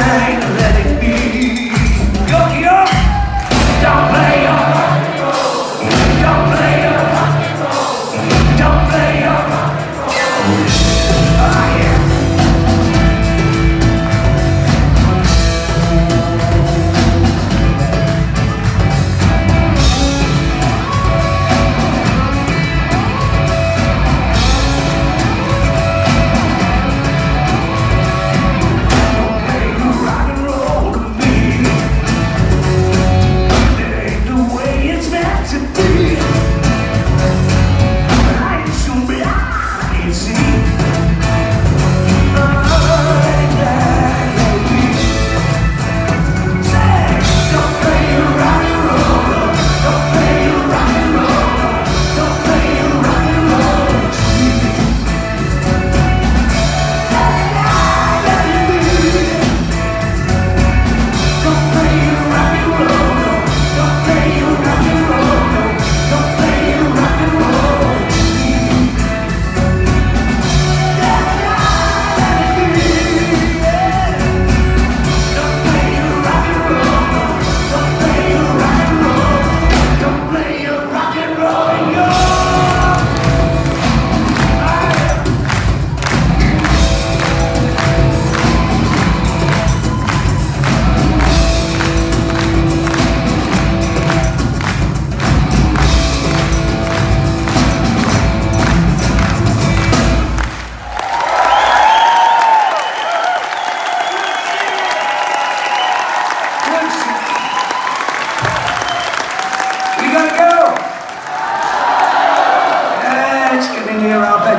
night.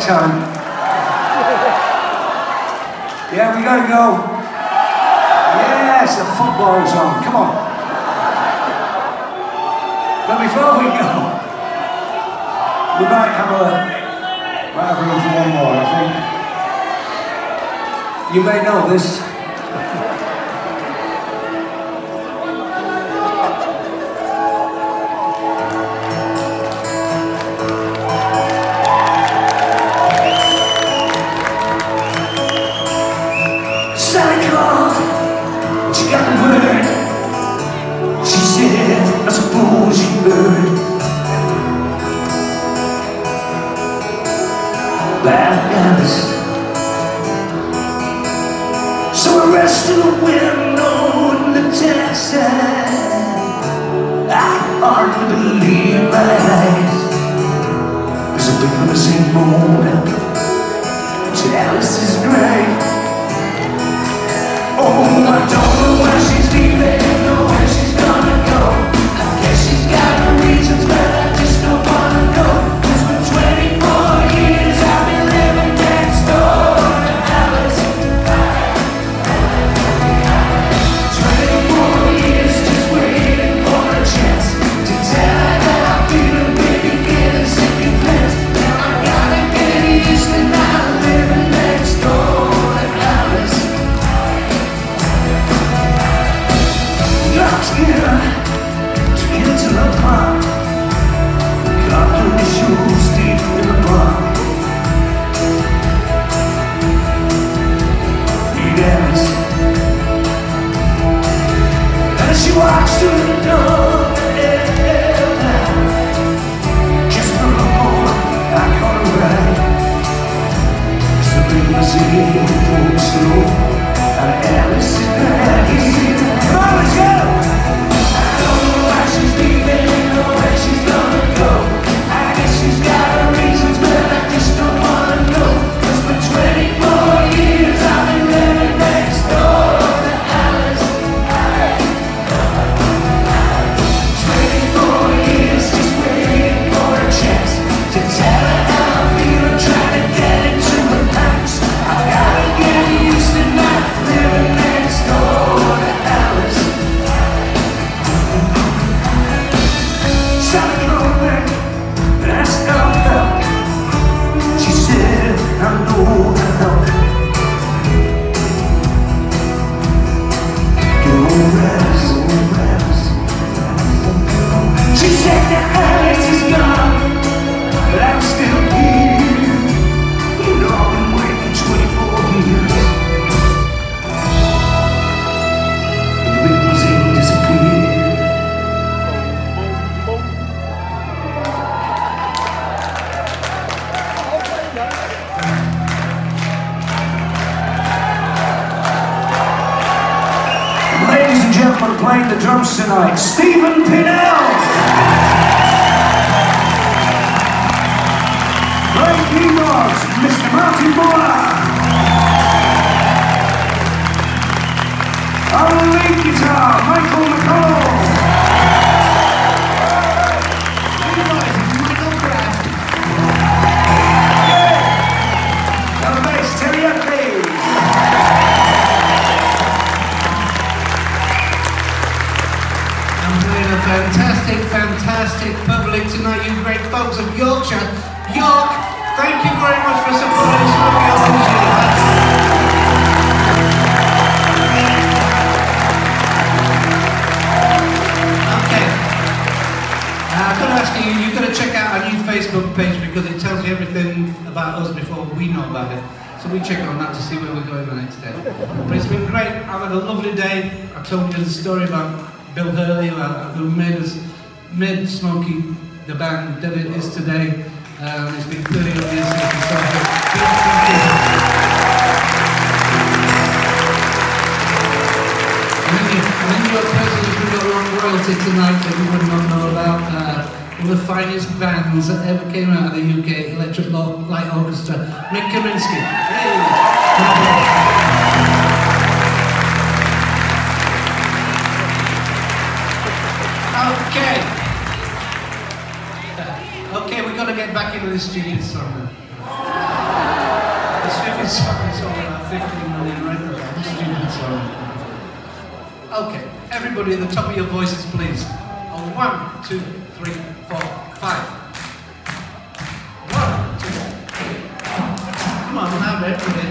Time. Yeah, we gotta go. Yes, the football's on. Come on. But before we go, we might have a might have room for one more, I think. You may know this. Bad. So I rest in the window in the taxi. I hardly believe my eyes. There's a big limousine mold. Chalice is great. Brasil mostrou a se perde. Guitar, Michael McCall. Got to ask you, you've got to check out our new Facebook page because it tells you everything about us before we know about it. So we check on that to see where we're going the next day. But it's been great. I've had a lovely day. I told you the story about Bill Hurley, who made us mid Smokie, the band that it is today. Um, it's been clearly obvious since we started. And then, you, and then you've got persons who got long royalty tonight that you would not know about. Uh, one of the finest bands that ever came out of the UK, Electric Light Orchestra, Mik Kaminski. Hey. Okay. Okay, we've got to get back into this stupid song. The stupid song is all about 15 million records. Stupid song. Okay, everybody at the top of your voices, please. On one, two, three, four, five. One. Come on, now, everybody.